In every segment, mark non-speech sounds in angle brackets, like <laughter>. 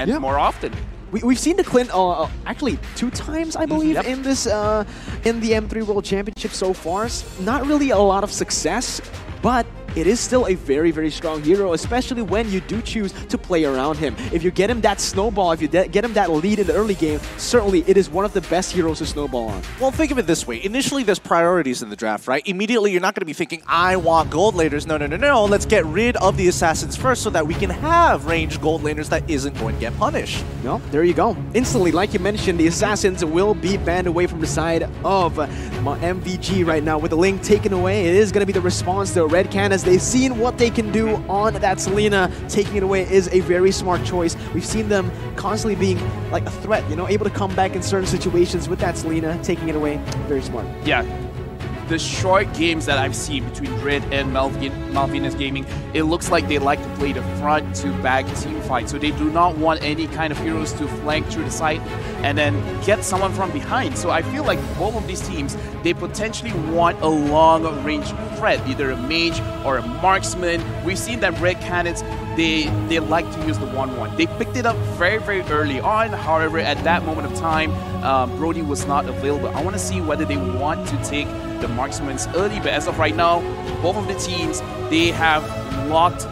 and Yeah. more often. We, we've seen the Clint uh, uh, actually two times, I believe, yep. in this uh, in the M3 World Championship so far. Not really a lot of success, but it is still a very, very strong hero, especially when you do choose to play around him. If you get him that snowball, if you get him that lead in the early game, certainly it is one of the best heroes to snowball on. Well, think of it this way. Initially, there's priorities in the draft, right? Immediately, you're not going to be thinking, I want gold laners. No, no, no, no. Let's get rid of the assassins first so that we can have ranged gold laners that isn't going to get punished. Well, there you go. Instantly, like you mentioned, the Assassins will be banned away from the side of uh, my MVG right now. With the Ling taken away, it is going to be the response to Red Can as they've seen what they can do on that Selena. Taking it away is a very smart choice. We've seen them constantly being like a threat, you know, able to come back in certain situations with that Selena. Taking it away, very smart. Yeah. The short games that I've seen between Red and Malvin, Malvinas Gaming, it looks like they like to play the front to back team fight. So they do not want any kind of heroes to flank through the side and then get someone from behind. So I feel like both of these teams, they potentially want a long range threat, either a mage or a marksman. We've seen that Red Cannons, they they like to use the Wanwan. They picked it up very, very early on. However, at that moment of time, um, Brody was not available. I want to see whether they want to take the marksmans early, but as of right now, both of the teams, they have locked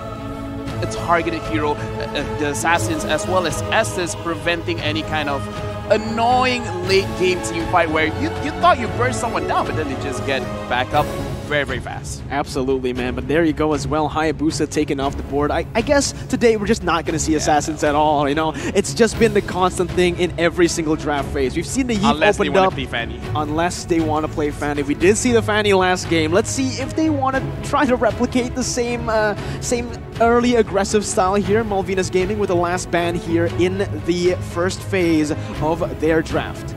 a targeted hero, uh, uh, the assassins, as well as Estes, preventing any kind of annoying late game team fight where you, you thought you burst someone down, but then they just get back up very, very fast. Absolutely, man. But there you go as well. Hayabusa taken off the board. I, I guess today we're just not going to see Assassins at all, you know? It's just been the constant thing in every single draft phase. We've seen the Yeet Unless they opened want up. to play Fanny. Unless they want to play Fanny. We did see the Fanny last game. Let's see if they want to try to replicate the same uh, same early aggressive style here. Malvinas Gaming with the last ban here in the first phase of their draft.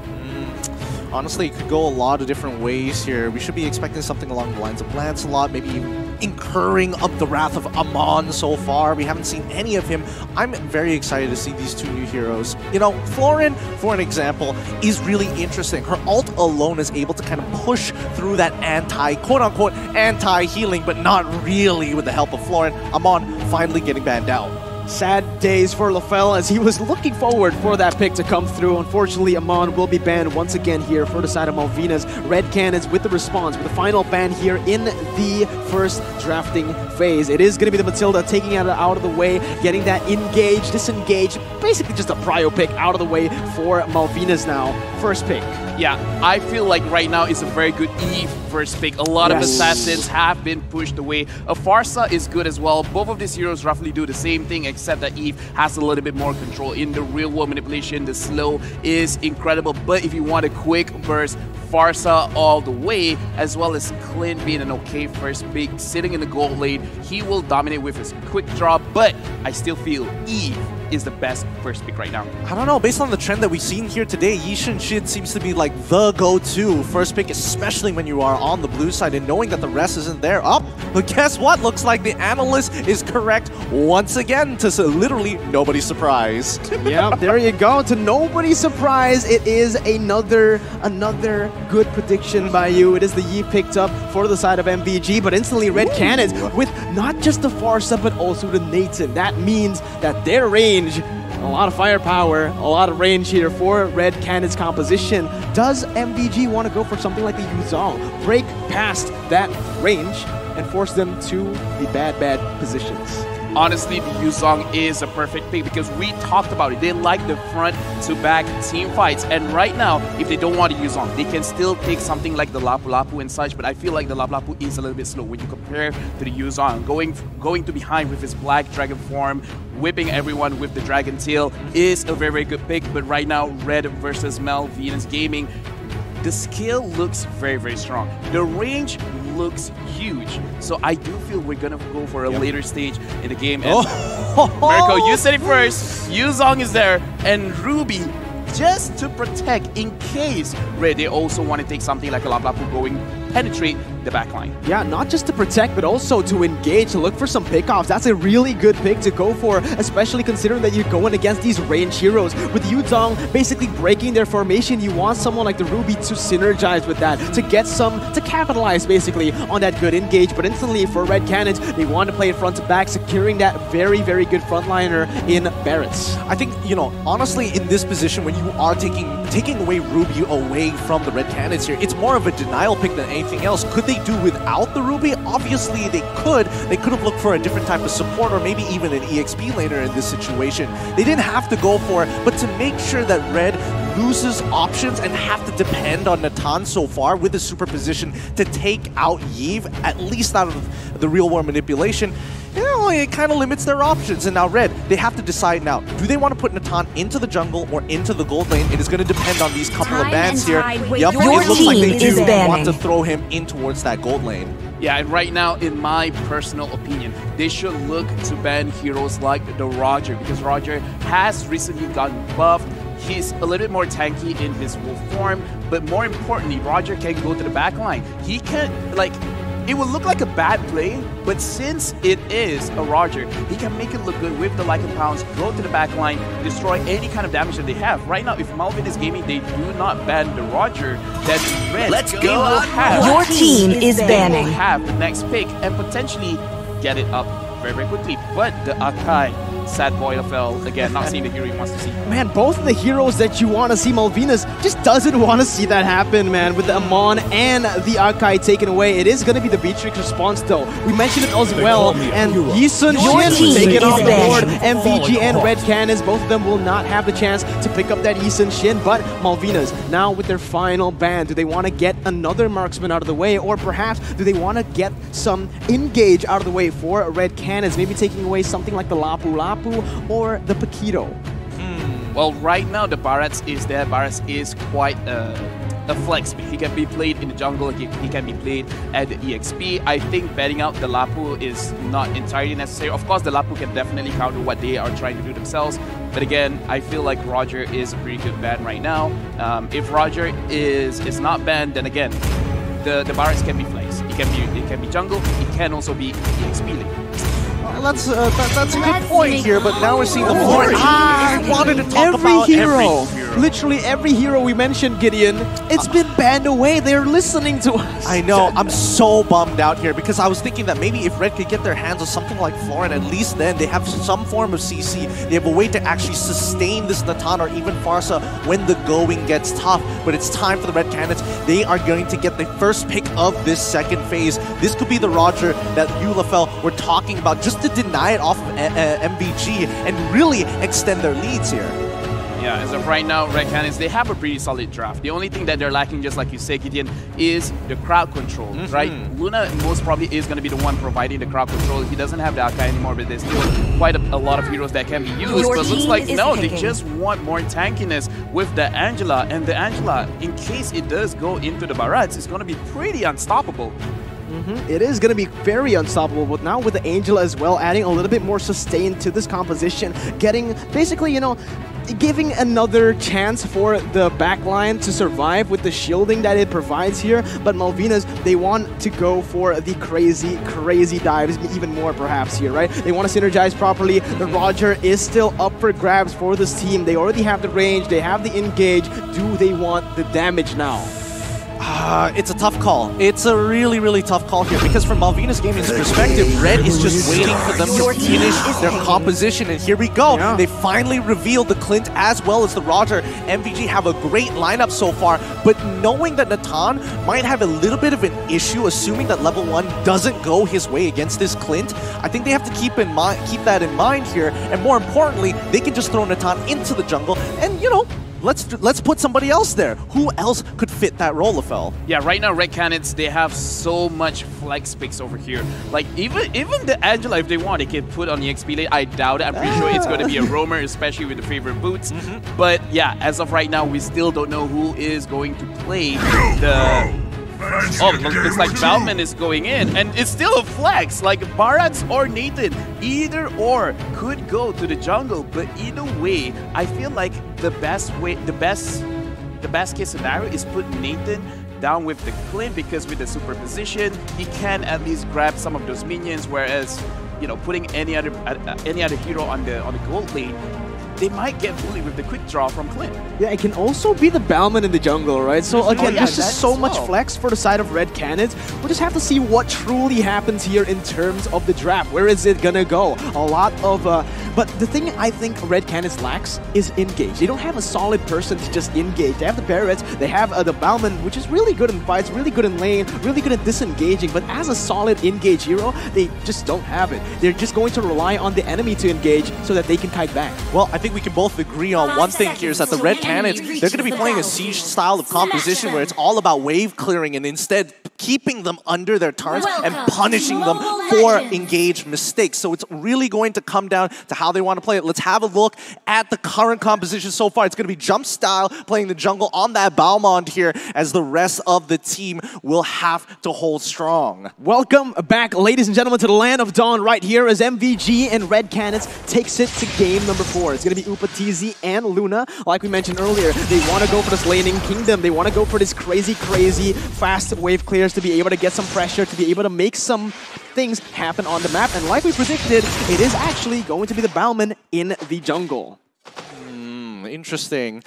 Honestly, it could go a lot of different ways here. We should be expecting something along the lines of Lancelot, maybe incurring up the wrath of Aamon so far. We haven't seen any of him. I'm very excited to see these two new heroes. You know, Floryn, for an example, is really interesting. Her ult alone is able to kind of push through that anti, quote-unquote, anti-healing, but not really with the help of Floryn. Aamon finally getting banned out. Sad days for LaFell as he was looking forward for that pick to come through. Unfortunately, Aamon will be banned once again here for the side of Malvinas. Red Cannons with the response with the final ban here in the first drafting phase. It is going to be the Mathilda taking it out of the way, getting that engaged, disengaged, basically just a prio pick out of the way for Malvinas now. First pick. Yeah, I feel like right now is a very good Yve first pick. A lot of assassins have been pushed away. A Pharsa is good as well. Both of these heroes roughly do the same thing, except that Yve has a little bit more control in the real world manipulation. The slow is incredible, but if you want a quick burst, Pharsa all the way, as well as Clint being an okay first pick, sitting in the gold lane. He will dominate with his quick draw, but I still feel Yve is the best first pick right now. I don't know, based on the trend that we've seen here today, Yi Sun-shin seems to be like the go-to first pick, especially when you are on the blue side and knowing that the rest isn't there. Up, but guess what? Looks like the analyst is correct once again to s- literally nobody's surprise. <laughs> yeah, there you go. To nobody's surprise, it is another another good prediction by you. It is the Yi picked up for the side of MVG, but instantly Red Cannons with not just the Pharsa, but also the Natan. That means that their range, a lot of firepower, a lot of range here for Red Cannons composition. Does MVG want to go for something like the Yu Zhong? Break past that range and force them to the bad, bad positions. Honestly, the Yu Zhong is a perfect pick because we talked about it. They like the front to back team fights. And right now, if they don't want to use Yu Zhong, they can still take something like the Lapu Lapu and such. But I feel like the Lapu Lapu is a little bit slow when you compare to the Yu Zhong. Going, going to behind with his black dragon form, whipping everyone with the dragon tail is a very, very good pick. But right now, Red versus Malvinas Gaming, the skill looks very, very strong. The range looks huge. So I do feel we're gonna go for a later stage in the game. Oh. And Mirko, you said it first. Yu Zhong is there, and Ruby just to protect in case Red they also want to take something like a Lapu Lapu going penetrate the backline. Yeah, not just to protect, but also to engage, to look for some pickoffs. That's a really good pick to go for, especially considering that you're going against these range heroes. With Yu Zhong basically breaking their formation, you want someone like the Ruby to synergize with that, to get some, to capitalize basically on that good engage. But instantly for Red Cannons, they want to play it front to back, securing that very, very good frontliner in Barats. I think, you know, honestly, in this position, when you are taking taking away Ruby away from the Red Cannons here, it's more of a denial pick than anything else. Could they do without the Ruby? Obviously, they could. They could have looked for a different type of support or maybe even an EXP laner in this situation. They didn't have to go for it, but to make sure that Red loses options and have to depend on Natan so far with the superposition to take out Yve, at least out of the real world manipulation, you know, it kind of limits their options. And now Red, they have to decide now, do they want to put Natan into the jungle or into the gold lane? It is going to depend on these couple Time of bans here. tide Yep, it looks like they team is do want to throw him in towards that gold lane. Yeah, and right now, in my personal opinion, they should look to ban heroes like the Roger because Roger has recently gotten buffed. He's a little bit more tanky in his wolf form, but more importantly, Roger can go to the back line. He can, like, it will look like a bad play, but since it is a Roger, he can make it look good with the Lycan Pounce, go to the back line, destroy any kind of damage that they have. Right now, if Malvinas Gaming, they do not ban the Roger, then Red Let's they go will out have Your team is they will banning. have the next pick and potentially get it up very, very quickly. But the Akai, sad boy FL, again, not seeing the hero he wants to see. Man, both of the heroes that you want to see, Malvinas just doesn't want to see that happen, man. With the Aamon and the Akai taken away, it is going to be the Beatrix response, though. We mentioned it as well, and Yisun Your Shin team taken is off the board. banned. MVG and Red Cannons, both of them will not have the chance to pick up that Yi Sun-shin, but Malvinas, now with their final ban, do they want to get another marksman out of the way, or perhaps do they want to get some engage out of the way for Red Cannons, maybe taking away something like the Lapu Lapu or the Paquito? Well, right now, the Barats is there. Barats is quite a, a flex. He can be played in the jungle, he, he can be played at the EXP. I think betting out the Lapu is not entirely necessary. Of course, the Lapu can definitely counter what they are trying to do themselves. But again, I feel like Roger is a pretty good ban right now. Um, if Roger is is not banned, then again, the, the Barats can be flex. It can be it can be jungle, it can also be EXP lane. That's, uh, that, that's a good point here, but now we're seeing the floor. Ah, I wanted to talk every about hero, every hero. Literally every hero we mentioned, Gideon, it's been banned away. They're listening to us. I know. I'm so bummed out here because I was thinking that maybe if Red could get their hands on something like Floryn, at least then they have some form of CC. They have a way to actually sustain this Natan or even Pharsa when the going gets tough. But it's time for the Red Cannons. They are going to get the first pick of this second phase. This could be the Roger that Eulafel were talking about just to deny it off of uh, uh, MVG and really extend their leads here. Yeah, as of right now, Red Cannons, they have a pretty solid draft. The only thing that they're lacking, just like you say, Gideon, is the crowd control, mm-hmm. right? Luna most probably is going to be the one providing the crowd control. He doesn't have the Akai anymore, but there's still quite a, a lot of heroes that can be used. Your but looks like, is no, they just want more tankiness with the Angela. And the Angela, in case it does go into the Barats, is going to be pretty unstoppable. Mm-hmm. It is going to be very unstoppable, but now with the Angel as well, adding a little bit more sustain to this composition, getting basically, you know, giving another chance for the backline to survive with the shielding that it provides here. But Malvinas, they want to go for the crazy, crazy dives, even more perhaps here, right? They want to synergize properly. The Roger is still up for grabs for this team. They already have the range, they have the engage. Do they want the damage now? Uh, it's a tough call. It's a really, really tough call here because from Malvina's Gaming's perspective, Red is just waiting for them to team finish is their composition, and here we go. Yeah. They finally revealed the Clint as well as the Roger. MVG have a great lineup so far, but knowing that Natan might have a little bit of an issue, assuming that level one doesn't go his way against this Clint, I think they have to keep in mind, keep that in mind here, and more importantly, they can just throw Natan into the jungle, and you know. Let's let's put somebody else there. Who else could fit that role, Lafel? Yeah, right now Red Cannons they have so much flex picks over here. Like even even the Angela, if they want, they can put on the XP lane. I doubt it. I'm pretty sure it's going to be a ah. roamer, especially with the favorite boots. Mm-hmm. But yeah, as of right now, we still don't know who is going to play the. Oh, look- looks like Balmond is going in, and it's still a flex. Like Barats or Natan, either or could go to the jungle. But either way, I feel like the best way, the best, the best case scenario is put Natan down with the Clint because with the superposition, he can at least grab some of those minions, whereas, you know, putting any other uh, any other hero on the on the gold lane they might get bullied with the quick draw from Clint. Yeah, it can also be the Balmond in the jungle, right? So again, oh, yeah, there's just so much well. flex for the side of Red Canids. We'll just have to see what truly happens here in terms of the draft. Where is it gonna go? A lot of, uh, but the thing I think Red Canids lacks is engage. They don't have a solid person to just engage. They have the Barats, they have uh, the Balmond, which is really good in fights, really good in lane, really good at disengaging, but as a solid engage hero, they just don't have it. They're just going to rely on the enemy to engage so that they can kite back. Well, I think think we can both agree on one thing here is that the Red Canids, they're going to be playing a siege style of composition where it's all about wave clearing and instead keeping them under their turns and punishing them for engaged mistakes. So it's really going to come down to how they want to play it. Let's have a look at the current composition so far. It's going to be Jump Style playing the jungle on that Balmond here as the rest of the team will have to hold strong. Welcome back, ladies and gentlemen, to the Land of Dawn right here as MVG and Red Cannons takes it to game number four. It's going to be Upa TZ and Luna. Like we mentioned earlier, they want to go for this laning kingdom. They want to go for this crazy, crazy fast wave clears players to be able to get some pressure, to be able to make some things happen on the map. And like we predicted, it is actually going to be the Balmond in the jungle. Interesting.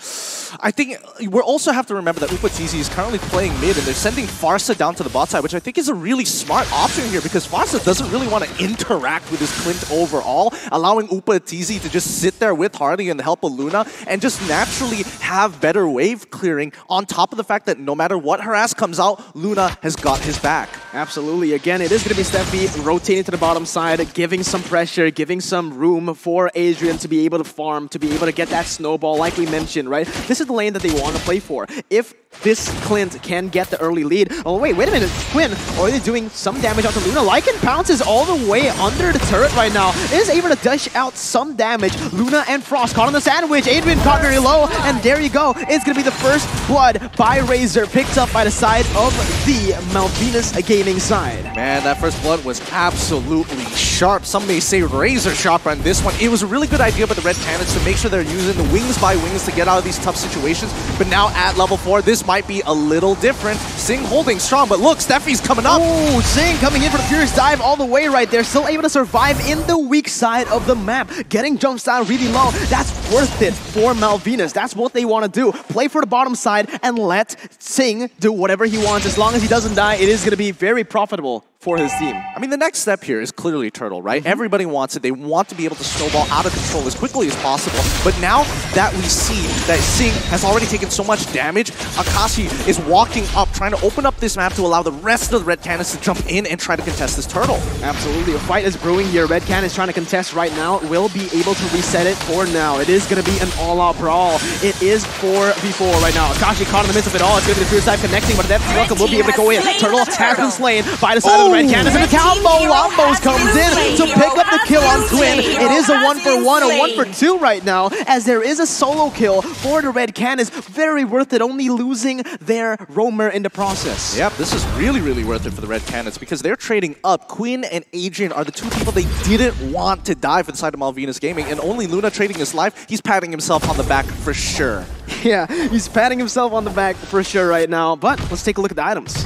I think we also have to remember that Upatizi is currently playing mid and they're sending Pharsa down to the bot side, which I think is a really smart option here because Pharsa doesn't really want to interact with his Clint overall, allowing Upatizi to just sit there with Harley and the help of Luna and just naturally have better wave clearing on top of the fact that no matter what harass comes out, Luna has got his back. Absolutely. Again, it is going to be Steffi rotating to the bottom side, giving some pressure, giving some room for Adrian to be able to farm, to be able to get that snowball like we mentioned, right? This is the lane that they want to play for. If this Clint can get the early lead. Oh, wait, wait a minute. Quinn already doing some damage onto Luna. Lycan pounces all the way under the turret right now. Is able to dish out some damage. Luna and Frost caught on the sandwich. Adrian caught very low, and there you go. It's to be the first blood by Razor, picked up by the side of the Malvinas Gaming side. Man, that first blood was absolutely sharp. Some may say razor sharp on this one. It was a really good idea by the Red Canids to make sure they're using the wings by wings to get out of these tough situations. But now at level 4, this might be a little different. Sing holding strong, but look, Steffi's coming up. Oh, Sing coming in for the Furious Dive all the way right there. Still able to survive in the weak side of the map. Getting jumps down really low. That's worth it for Malvinas. That's what they want to do. Play for the bottom side and let Sing do whatever he wants. As long as he doesn't die, it is going to be very profitable for his team. I mean, the next step here is clearly Turtle, right? Mm -hmm. Everybody wants it. They want to be able to snowball out of control as quickly as possible. But now that we see that Sing has already taken so much damage, Akashi is walking up, trying to open up this map to allow the rest of the Red Canids to jump in and try to contest this Turtle. Absolutely. A fight is brewing here. Red Can is trying to contest right now. Will be able to reset it for now. It is going to be an all-out brawl. It is 4v4 right now. Akashi caught in the midst of it all. It's going to be the Fierce Dive connecting, but Detonating Welcome will be able to go in. Turtle has been slain by the side oh. of the Red Canids, and the combo Lombos comes in to pick up the kill on Quinn. It is a one for one, a one for two right now, as there is a solo kill for the Red Canids. Very worth it, only losing their roamer in the process. Yep, this is really, really worth it for the Red Canids because they're trading up. Quinn and Adrian are the two people they didn't want to die for the side of Malvinas Gaming, and only Luna trading his life. He's patting himself on the back for sure. <laughs> Yeah, he's patting himself on the back for sure right now, but let's take a look at the items.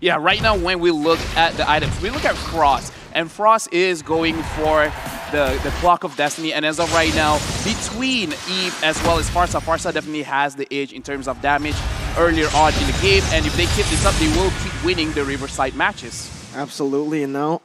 Yeah, right now when we look at the items, we look at Frost. And Frost is going for the, the Clock of Destiny. And as of right now, between Yve as well as Pharsa, Pharsa definitely has the edge in terms of damage earlier on in the game. And if they keep this up, they will keep winning the Riverside matches. Absolutely. And now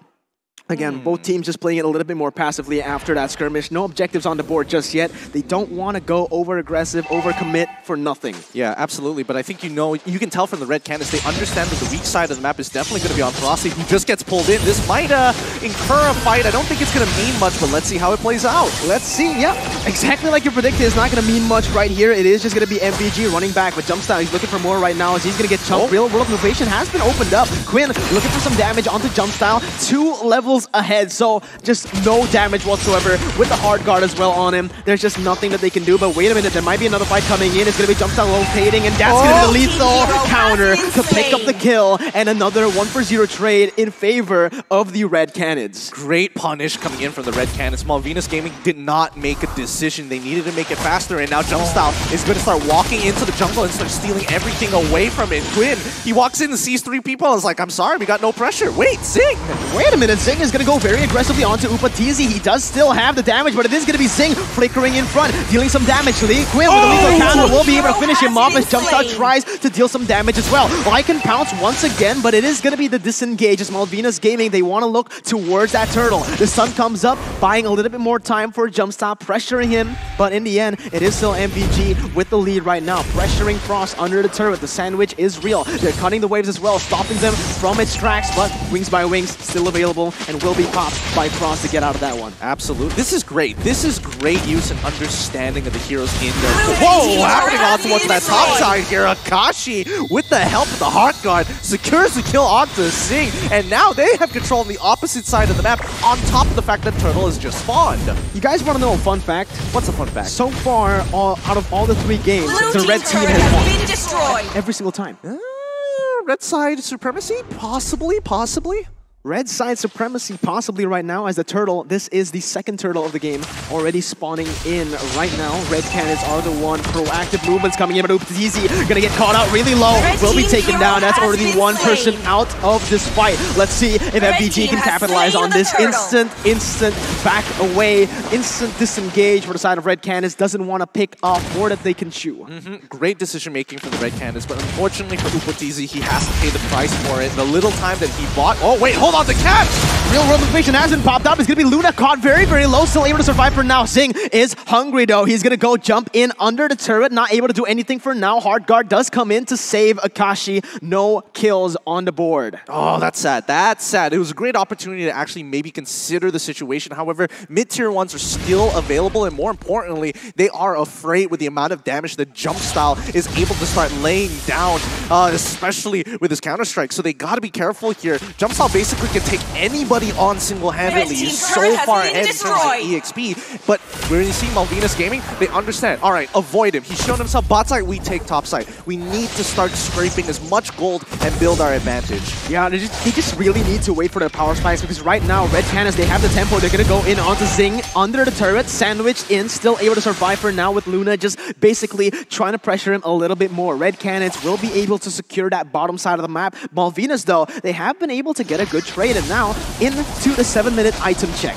Again, mm. both teams just playing it a little bit more passively after that skirmish. No objectives on the board just yet. They don't want to go over-aggressive, over-commit for nothing. Yeah, absolutely. But I think you know, you can tell from the Red Canids, they understand that the weak side of the map is definitely going to be on Ferocity, who just gets pulled in. This might uh, incur a fight. I don't think it's going to mean much, but let's see how it plays out. Let's see. Yep, exactly like you predicted. It's not going to mean much right here. It is just going to be MVG running back, but Jumpstyle, he's looking for more right now as he's going to get chunked. Oh. Real World of Innovation has been opened up. Quinn looking for some damage onto Jumpstyle. Two levels levels ahead, so just no damage whatsoever with the hard guard as well on him. There's just nothing that they can do, but wait a minute, there might be another fight coming in. It's going to be Jumpstyle rotating, and that's going to be the lethal counter to pick up the kill, and another 1 for 0 trade in favor of the Red Canids. Great punish coming in from the Red Canids. Malvinas Gaming did not make a decision. They needed to make it faster, and now Jumpstyle is going to start walking into the jungle and start stealing everything away from it. Quinn, he walks in and sees three people and is like, I'm sorry, we got no pressure. Wait, Zing! Wait a minute, Zing is going to go very aggressively onto Upatizi. He does still have the damage, but it is going to be Zing flickering in front, dealing some damage. Lee Quinn with a lethal oh! counter will be able to finish him off as Jumpstart tries to deal some damage as well. Lycan pounce once again, but it is going to be the disengage as Malvinas Gaming. They want to look towards that turtle. The sun comes up, buying a little bit more time for Jumpstart, pressuring him, but in the end, it is still MVG with the lead right now, pressuring Frost under the turret. The sandwich is real. They're cutting the waves as well, stopping them from its tracks, but Wings by Wings still available and will be popped by Frost to get out of that one. Absolutely. This is great. This is great use and understanding of the heroes in their... Whoa! Happening on towards that top side here. Akashi, with the help of the Heart Guard, secures the kill onto Zing, and now they have control on the opposite side of the map, on top of the fact that Turtle is just spawned. You guys want to know a fun fact? What's a fun fact? So far, all, out of all the three games, Blue the red team has has won been destroyed. every single time. Uh, red side supremacy? Possibly, possibly. Red side supremacy possibly right now as the turtle. This is the second turtle of the game already spawning in right now. Red cannons are the one. Proactive movements coming in, but Oops easy. Gonna get caught out really low. Red Will be taken down. That's already been one person out of this fight. Let's see if Red MVG can capitalize on this turtle. instant, instant back away, instant disengage for the side of Red Cannons. Doesn't want to pick off more that they can chew. Mhm. Great decision making from the Red Cannons, but unfortunately for Upatizi, he has to pay the price for it. The little time that he bought. Oh, wait, hold on, the catch! Real world manipulation hasn't popped up. It's gonna be Luna caught very, very low, still able to survive for now. Zing is hungry though. He's gonna go jump in under the turret, not able to do anything for now. Hard guard does come in to save Akashi. No kills on the board. Oh, that's sad. That's sad. It was a great opportunity to actually maybe consider the situation. However, mid-tier ones are still available, and more importantly, they are afraid with the amount of damage that Jump Style is able to start laying down, uh, especially with his Counter-Strike. So they got to be careful here. Jump Style basically can take anybody on single-handedly. Red He's so far been ahead in terms of. EXP. But when you see Malvinas Gaming, they understand. All right, avoid him. He's shown himself bot side, we take top side. We need to start scraping as much gold and build our advantage. Yeah, they just, they just really need to wait for their power spikes because right now, Red Cannons, they have the tempo. They're gonna go in onto Zing under the turret, sandwiched in, still able to survive for now with Luna just basically trying to pressure him a little bit more. Red Cannons will be able to secure that bottom side of the map. Malvinas, though, they have been able to get a good trade and now into the seven minute item check.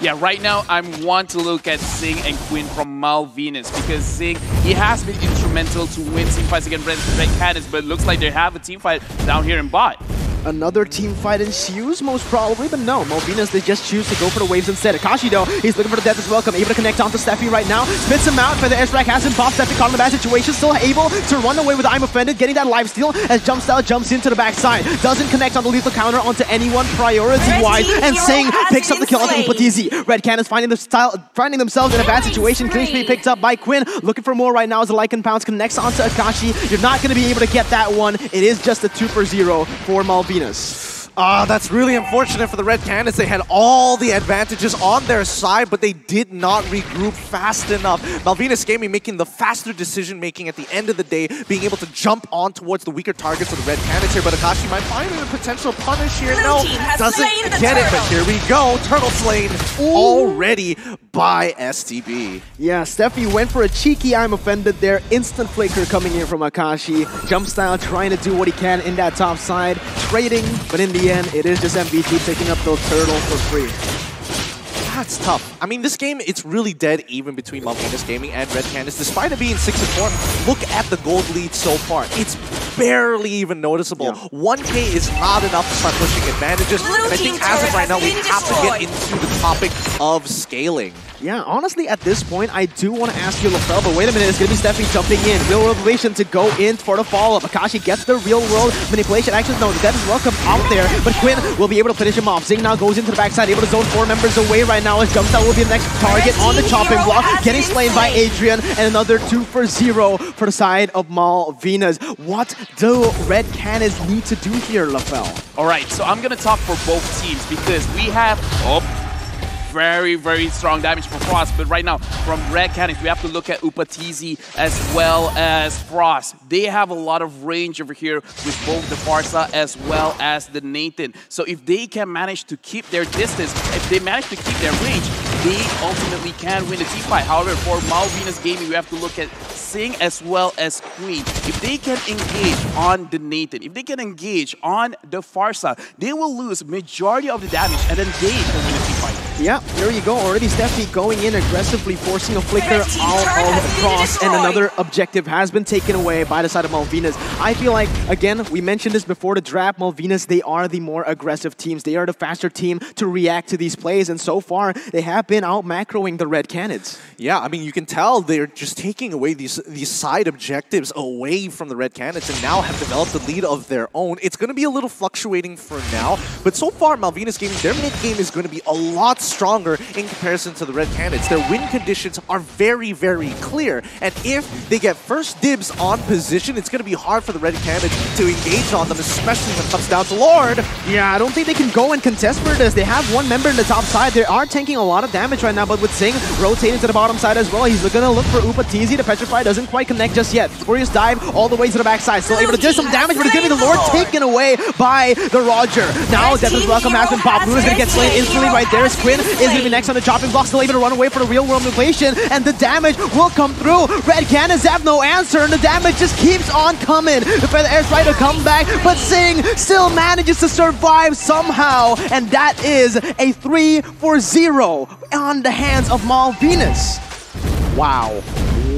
Yeah, right now I want to look at Zing and Quinn from Malvinas because Zing, he has been instrumental to win team fights against Red, Red Cannons, but it looks like they have a team fight down here in bot. Another team fight ensues, most probably, but no. Malvinas, they just choose to go for the waves instead. Akashi, though, he's looking for the death as well. Come able to connect onto Steffi right now. Spits him out, but the airstrike has him popped. Steffi caught in a bad situation, still able to run away with I'm Offended, getting that life steal as Jumpstyle jumps into the backside. Doesn't connect on the lethal counter onto anyone priority-wise, and hero Sing picks up the kill onto slain. Upatizi. Red Cannons finding, the style, finding themselves in a bad situation. Clean speed picked up by Quinn. Looking for more right now as the Lycan Pounce connects onto Akashi. You're not going to be able to get that one. It is just a 2 for 0 for Malvinas. Venus. Ah, that's really unfortunate for the Red Cannons. They had all the advantages on their side, but they did not regroup fast enough. Malvinas Gaming making the faster decision making at the end of the day, being able to jump on towards the weaker targets of the Red Cannons here, but Akashi might find a potential punish here. Blue no, doesn't slain the get it, but here we go. Turtle slain already by STB. Yeah, Steffi went for a cheeky I'm offended there. Instant flicker coming in from Akashi. Jump style trying to do what he can in that top side. Trading, but in the end, it is just MVG picking up the turtle for free. That's tough. I mean, this game, it's really dead even between Malvinas Gaming and Red Cannons. Despite it being 6 and 4, look at the gold lead so far. It's barely even noticeable. Yeah. 1K is not enough to start pushing advantages. Blue and I think as of right now, we been have to get into the topic of scaling. Yeah, honestly, at this point, I do want to ask you, LaFell, but wait a minute, it's going to be Steffi jumping in. Real world manipulation to go in for the follow-up. Akashi gets the real world manipulation. Actually, no, the death is welcome out there, but Quinn will be able to finish him off. Zing now goes into the backside, able to zone four members away right now as Jumpstyle will be the next target on the chopping block. Getting slain by. Adrian, and another two for zero for the side of Malvinas. What do Red Canids need to do here, LaFell? All right, so I'm going to talk for both teams because we have... Oh, very, very strong damage for Frost. But right now, from Red Canids, we have to look at Upatizi as well as Frost. They have a lot of range over here with both the Pharsa as well as the Natan. So if they can manage to keep their distance, if they manage to keep their range, they ultimately can win the team fight. However, for Malvinas Gaming, we have to look at Sing as well as Queen. If they can engage on the Natan, if they can engage on the Pharsa, they will lose majority of the damage and then they can win. Yeah, there you go. Already Steffi going in aggressively, forcing a flicker out all across, and another objective has been taken away by the side of Malvinas. I feel like, again, we mentioned this before the draft, Malvinas, they are the more aggressive teams. They are the faster team to react to these plays, and so far, they have been out macroing the Red Canids. Yeah, I mean, you can tell they're just taking away these, these side objectives away from the Red Canids and now have developed a lead of their own. It's going to be a little fluctuating for now, but so far, Malvinas Gaming, their mid game is going to be a lot stronger in comparison to the Red Canids. Their win conditions are very, very clear. And if they get first dibs on position, it's going to be hard for the Red Canids to engage on them, especially when it comes down to Lord. Yeah, I don't think they can go and contest for this. They have one member in the top side. They are tanking a lot of damage right now, but with Sing rotating to the bottom side as well, he's going to look for Upatizi. The Petrify doesn't quite connect just yet. Furious dive all the way to the backside. Still able to do some damage, but it's going to be the Lord taken away by the Roger. Now, Detonating Welcome has been popped. Luna's going to get slain instantly right there. Is going to be next on the chopping block, still able to run away for the real world manipulation, and the damage will come through. Red Canids have no answer, and the damage just keeps on coming. The Feather Air trying to come back, but Sing still manages to survive somehow, and that is a 3 for 0 on the hands of Malvinas. Wow.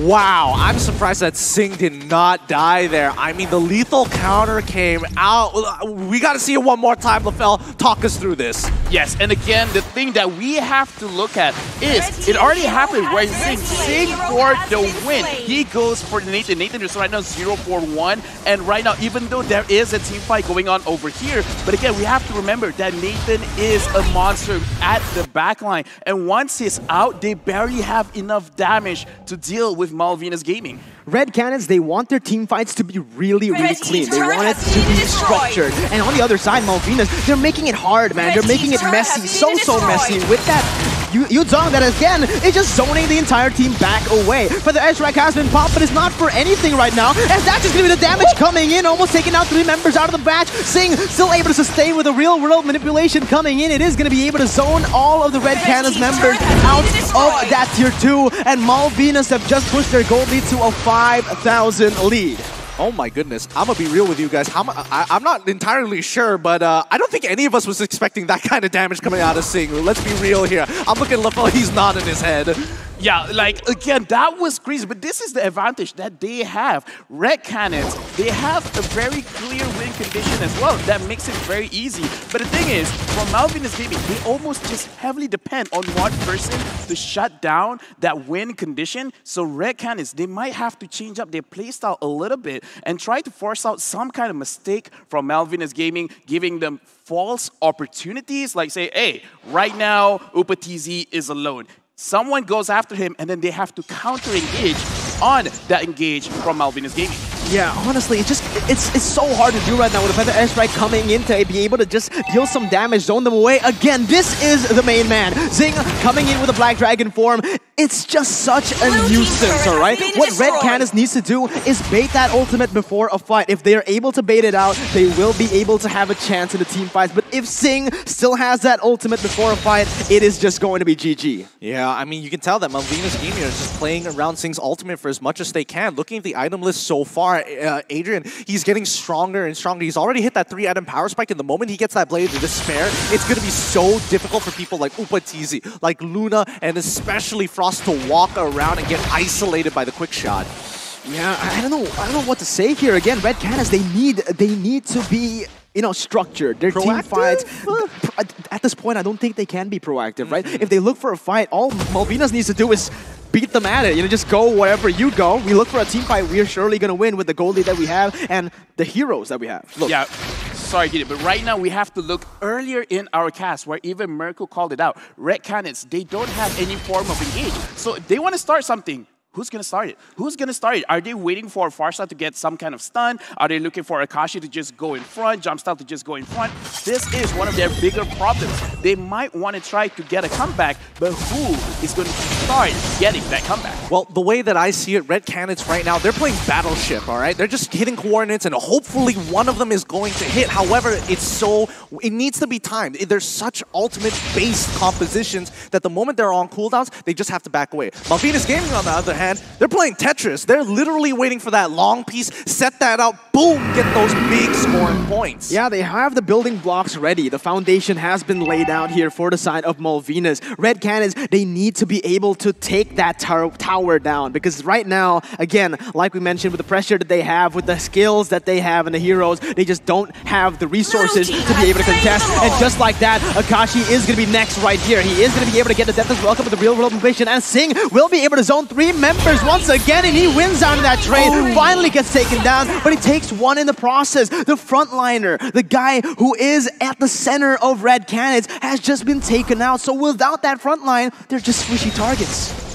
Wow, I'm surprised that Sing did not die there. I mean, the lethal counter came out. We got to see it one more time, LaFell. Talk us through this. Yes, and again, the thing that we have to look at is it already happened where Sing, Sing for the win. He goes for Natan. Natan is right now 0 for 1. And right now, even though there is a team fight going on over here, but again, we have to remember that Natan is a monster at the backline. And once he's out, they barely have enough damage to deal with Malvinas Gaming. Red Cannons, they want their team fights to be really, really clean. They want it to be structured. And on the other side, Malvinas, they're making it hard, man. They're making it messy, so, so messy. With that Yu Zhong that again is just zoning the entire team back away. But the edge has been popped, but it's not for anything right now. As that's just gonna be the damage coming in, almost taking out three members out of the batch. Sing still able to sustain with a real world manipulation coming in. It is gonna be able to zone all of the Red Canids members out of that tier 2. And Malvinas have just pushed their gold lead to a 5,000 lead. Oh my goodness. I'm going to be real with you guys. I, am not entirely sure, but uh, I don't think any of us was expecting that <laughs> kind of damage coming out of Sing. Let's be real here. I'm looking at LaFell, he's nodding his head. Yeah, like, again, that was crazy, but this is the advantage that they have. Red Cannons, they have a very clear win condition as well. That makes it very easy. But the thing is, for Malvinas Gaming, they almost just heavily depend on one person to shut down that win condition. So Red Cannons, they might have to change up their playstyle a little bit and try to force out some kind of mistake from Malvinas Gaming, giving them false opportunities, like say, hey, right now, Upatizi is alone someone goes after him, and then they have to counter engage on that engage from Malvinas Gaming. Yeah, honestly, it's just it's it's so hard to do right now with the Feather Airstrike coming in to be able to just deal some damage, zone them away. Again, this is the main man. Zing coming in with a Black Dragon form. It's just such a nuisance, alright? What Red Canis needs to do is bait that ultimate before a fight. If they're able to bait it out, they will be able to have a chance in the team fights. But if Sing still has that ultimate before a fight, it is just going to be GG. Yeah, I mean, you can tell that Malvinas Gaming is just playing around Sing's ultimate for as much as they can. Looking at the item list so far, uh, Adrian, he's getting stronger and stronger. He's already hit that three-item power spike, and the moment he gets that Blade of Despair, it's going to be so difficult for people like Upatizi, like Luna, and especially Frost to walk around and get isolated by the quick shot. Yeah, I don't know. I don't know what to say here. Again, Red Canids, they need they need to be you know, structured. Their proactive? team fights. At this point, I don't think they can be proactive, right? Mm -hmm. If they look for a fight, all Malvinas needs to do is beat them at it. You know, just go wherever you go. We look for a team fight. We are surely going to win with the goalie that we have and the heroes that we have. Look. Yeah sorry, Gideon, but right now we have to look earlier in our cast where even Merkel called it out. Red Cannons, they don't have any form of engage. So they want to start something Who's going to start it? Who's going to start it? Are they waiting for Pharsa to get some kind of stun? Are they looking for Akashi to just go in front, Jumpstyle to just go in front? This is one of their bigger problems. They might want to try to get a comeback, but who is going to start getting that comeback? Well, the way that I see it, Red Canids right now, they're playing Battleship, all right? They're just hitting coordinates, and hopefully one of them is going to hit. However, it's so... It needs to be timed. There's such ultimate-based compositions that the moment they're on cooldowns, they just have to back away. Malvinas Gaming, on the other hand, they're playing Tetris. They're literally waiting for that long piece, set that out, boom, get those big scoring points. Yeah, they have the building blocks ready. The foundation has been laid out here for the side of Malvinas. Red Canids, they need to be able to take that tower down because right now, again, like we mentioned, with the pressure that they have, with the skills that they have and the heroes, they just don't have the resources to be able to contest. And just like that, Akashi is going to be next right here. He is going to be able to get the Detonating Welcome with the real world mission, and Sing will be able to zone three members once again, and he wins out of that trade. Finally gets taken down, but he takes one in the process. The frontliner, the guy who is at the center of Red Canids, has just been taken out. So without that front line, they're just squishy targets.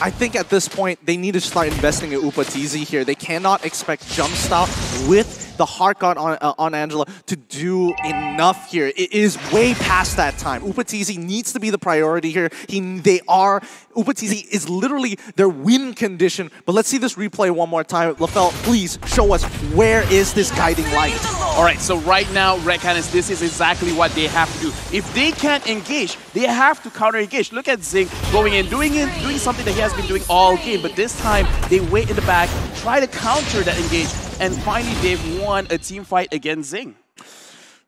I think at this point, they need to start investing in Upatizi here. They cannot expect jump stop with the heart god on, uh, on Angela to do enough here. It is way past that time. Upatizi needs to be the priority here. He, they are, Upatizi is literally their win condition. But let's see this replay one more time. LaFell, please show us where is this guiding light? All right, so right now, Red Canids, this is exactly what they have to do. If they can't engage, they have to counter-engage. Look at Zing going in, doing in, doing something that he has been doing all game, but this time they wait in the back, try to counter that engage, and finally they've won a team fight against Zing.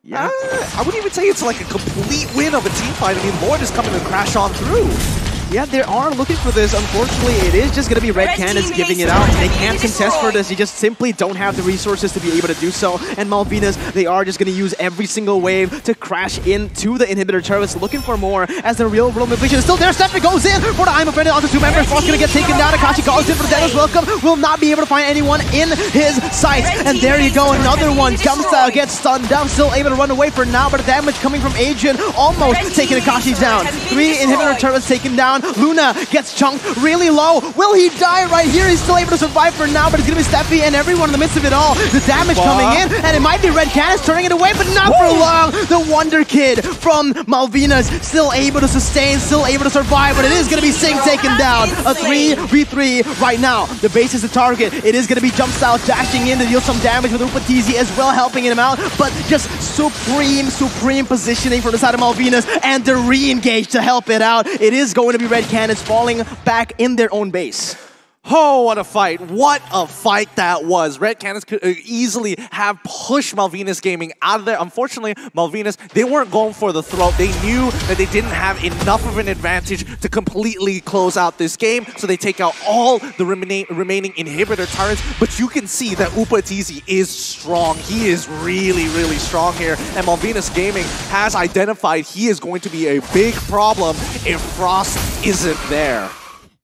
Yeah, I wouldn't even say it's like a complete win of a team fight. I mean, Lord is coming to crash on through. Yeah, they are looking for this. Unfortunately, it is just going to be Red, Red Canids giving it out. They can't contest for this. You just simply don't have the resources to be able to do so. And Malvinas, they are just going to use every single wave to crash into the inhibitor turrets, looking for more as the real world manipulation is still there. Stephanie goes in for the I'm offended onto two members. Frost going to get taken down. Akashi calls in for the Detonating Welcome. Will not be able to find anyone in his sights. And there you go, another one. Jumpstyle gets stunned down, still able to run away for now, but the damage coming from Adrian almost taking Akashi down. Three inhibitor turrets taken down. Luna gets chunked really low. Will he die right here? He's still able to survive for now, but it's going to be Steffi and everyone in the midst of it all. The damage coming in, and it might be Red Canids turning it away, but not for long. The Wonder Kid from Malvinas still able to sustain, still able to survive, but it is going to be Sing taken down. A 3v3 right now. The base is the target. It is going to be Jump Style dashing in to deal some damage with Upatizi as well, helping him out, but just supreme, supreme positioning from the side of Malvinas, and the re-engage to help it out. It is going to be Red cannons falling back in their own base. Oh, what a fight. What a fight that was. Red Canids could uh, easily have pushed Malvinas Gaming out of there. Unfortunately, Malvinas, they weren't going for the throat. They knew that they didn't have enough of an advantage to completely close out this game, so they take out all the remaining inhibitor turrets. But you can see that Upatizi is strong. He is really, really strong here. And Malvinas Gaming has identified he is going to be a big problem if Frost isn't there.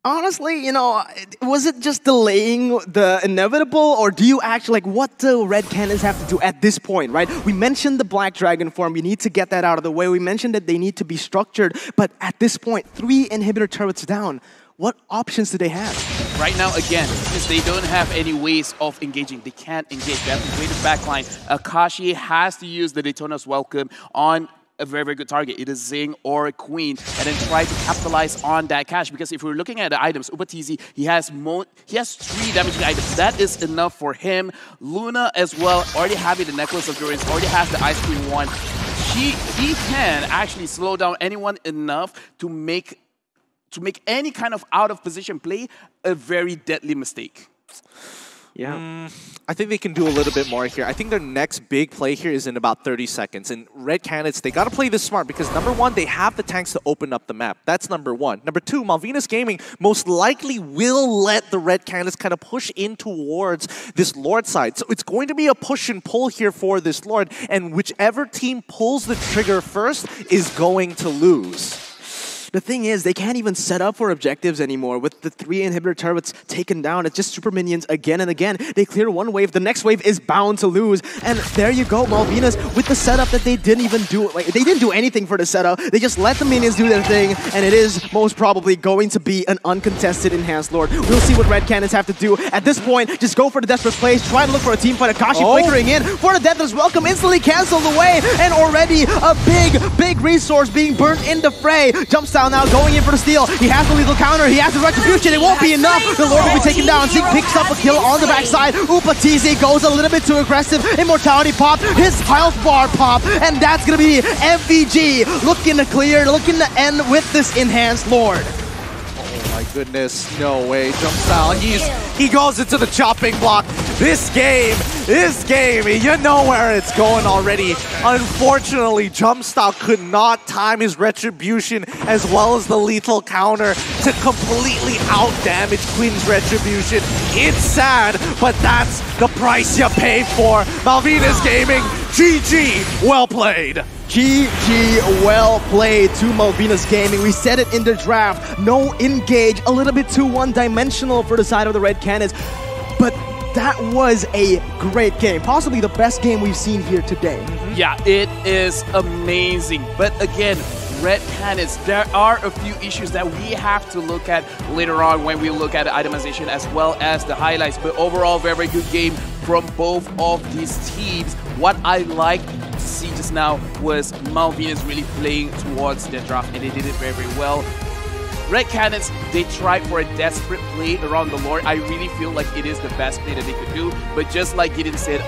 Honestly, you know, was it just delaying the inevitable, or do you actually, like, what do Red Canids have to do at this point, right? We mentioned the Black Dragon form, we need to get that out of the way. We mentioned that they need to be structured, but at this point, three inhibitor turrets down. What options do they have? Right now, again, since they don't have any ways of engaging, they can't engage. They have to play the backline. Akashi has to use the Detonating Welcome on a very, very good target. It is Zing or a Queen, and then try to capitalize on that cash. Because if we're looking at the items, Upatizi, he has mo he has three damaging items. That is enough for him. Luna as well, already having the Necklace of Endurance, already has the Ice Queen one. He, he can actually slow down anyone enough to make to make any kind of out of position play a very deadly mistake. Yeah. Mm, I think they can do a little bit more here. I think their next big play here is in about 30 seconds. And Red Canids, they got to play this smart because number one, they have the tanks to open up the map. That's number one. Number two, Malvinas Gaming most likely will let the Red Canids kind of push in towards this Lord side. So it's going to be a push and pull here for this Lord. And whichever team pulls the trigger first is going to lose. The thing is, they can't even set up for objectives anymore. With the three inhibitor turrets taken down, it's just super minions again and again. They clear one wave, the next wave is bound to lose. And there you go, Malvinas with the setup that they didn't even do. Like, they didn't do anything for the setup. They just let the minions do their thing, and it is most probably going to be an uncontested Enhanced Lord. We'll see what Red Canids have to do. At this point, just go for the desperate plays, try to look for a team fight. Akashi Oh. flickering in for the Detonating Welcome, instantly canceled away, and already a big, big resource being burnt in the fray. Jump now going in for the steal. He has the lethal counter, he has the retribution, it won't be enough. The Lord will be taken down. Zeke picks up a kill on the backside. Upatizi goes a little bit too aggressive. Immortality pop, his health bar pop, and that's gonna be MVG looking to clear, looking to end with this enhanced Lord. My goodness, no way. Jump style. He's he goes into the chopping block. This game, this game, you know where it's going already. Unfortunately, Jump style could not time his retribution as well as the lethal counter to completely out damage Quinn's retribution. It's sad, but that's the price you pay for. Malvinas Gaming, GG, well played. GG, well played to Malvinas Gaming. We said it in the draft. No engage, a little bit too one-dimensional for the side of the Red Cannons. But that was a great game. Possibly the best game we've seen here today. Mm-hmm. Yeah, it is amazing. But again, Red Cannons, there are a few issues that we have to look at later on when we look at itemization as well as the highlights. But overall, very good game from both of these teams. What I like to see just now was Malvinas really playing towards their draft, and they did it very, very well. Red Canids, they tried for a desperate play around the Lord. I really feel like it is the best play that they could do. But just like Gideon said,